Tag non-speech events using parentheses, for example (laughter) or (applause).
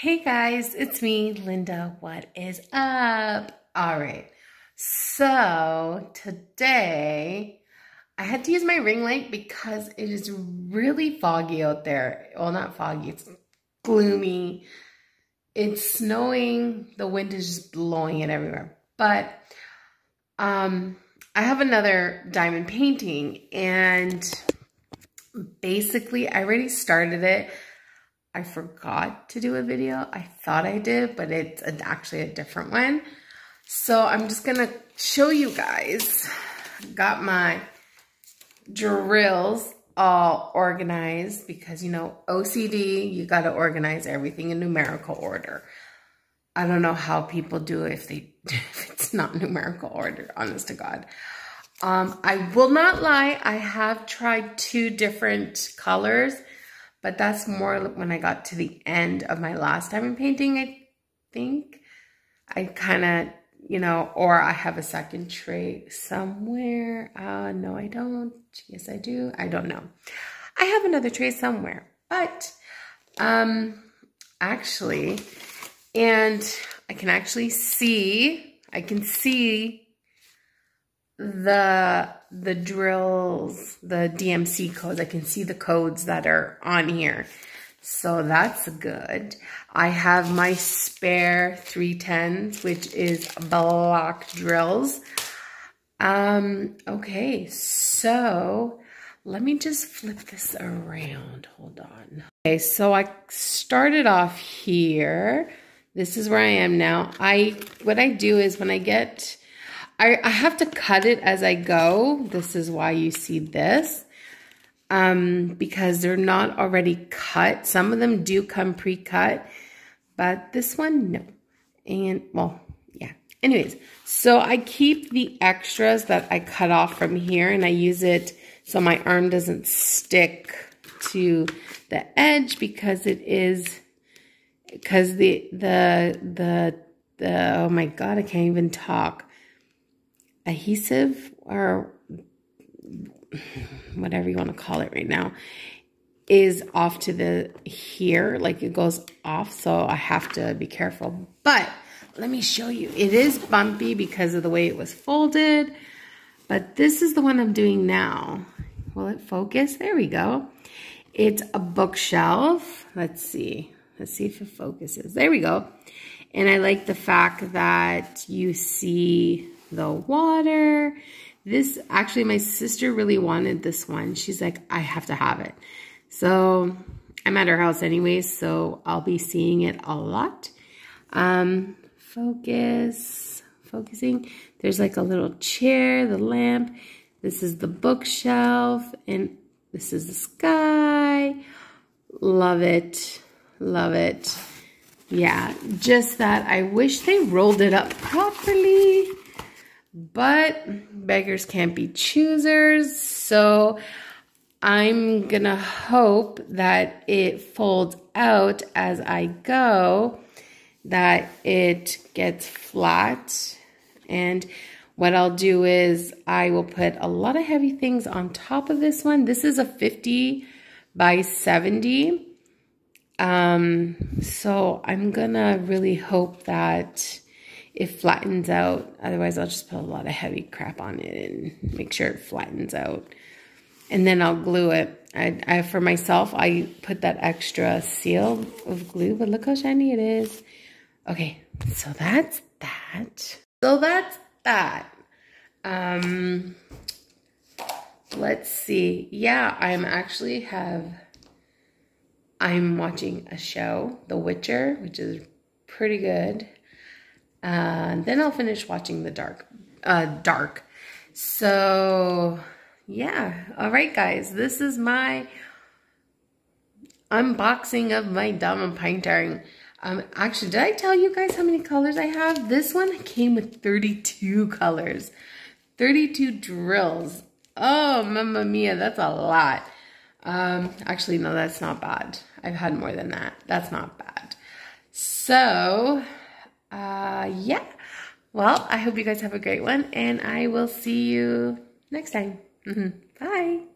Hey guys, it's me, Linda. What is up? All right. So today I had to use my ring light because it is really foggy out there. Well, not foggy, it's gloomy. It's snowing. The wind is just blowing it everywhere. But um, I have another diamond painting and basically I already started it. I forgot to do a video. I thought I did, but it's actually a different one. So I'm just to show you guys. Got my drills all organized because, you know, OCD, you got to organize everything in numerical order. I don't know how people do it if they (laughs) if it's not numerical order, honest to God. Um, I will not lie, I have tried two different colors, but that's more when I got to the end of my last diamond painting, I think. I kind of, you know, or I have a second tray somewhere. Uh, no, I don't. Yes, I do. I don't know. I have another tray somewhere, but um, actually, and I can actually see, I can see the the drills, the DMC codes. I can see the codes that are on here. So that's good. I have my spare 310s, which is block drills. Um, okay, so let me just flip this around. Hold on. Okay, so I started off here. This is where I am now. I What I do is when I get I, I have to cut it as I go. This is why you see this. Um, because they're not already cut. Some of them do come pre-cut, but this one, no. And, well, yeah. Anyways, so I keep the extras that I cut off from here and I use it so my arm doesn't stick to the edge because it is, because the, the, the, the, oh my God, I can't even talk adhesive or whatever you want to call it right now is off to the here like it goes off so I have to be careful. But let me show you it is bumpy because of the way it was folded but this is the one I'm doing now. Will it focus? There we go. It's a bookshelf. Let's see let's see if it focuses. There we go. And I like the fact that you see the water. This, actually, my sister really wanted this one. She's like, I have to have it. So I'm at her house anyways, so I'll be seeing it a lot. Um, focus, focusing. There's like a little chair, the lamp. This is the bookshelf, and this is the sky. Love it. Love it. Yeah, just that I wish they rolled it up properly. But beggars can't be choosers. So I'm going to hope that it folds out as I go, that it gets flat. And what I'll do is I will put a lot of heavy things on top of this one. This is a 50 by 70. Um, so I'm going to really hope that it flattens out. Otherwise, I'll just put a lot of heavy crap on it and make sure it flattens out. And then I'll glue it. I, I, for myself, I put that extra seal of glue, but look how shiny it is. Okay, so that's that. So that's that. Um, let's see. Yeah, I'm actually have, I'm watching a show, The Witcher, which is pretty good. Uh, then I'll finish watching the dark. Uh, dark. So yeah. All right, guys. This is my unboxing of my diamond painting. Um, actually, did I tell you guys how many colors I have? This one came with 32 colors. 32 drills. Oh, mamma mia, that's a lot. Um, actually, no, that's not bad. I've had more than that. That's not bad. So, uh, yeah. Well, I hope you guys have a great one, and I will see you next time. Mm -hmm. Bye.